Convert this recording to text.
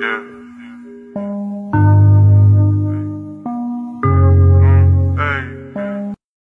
Yeah.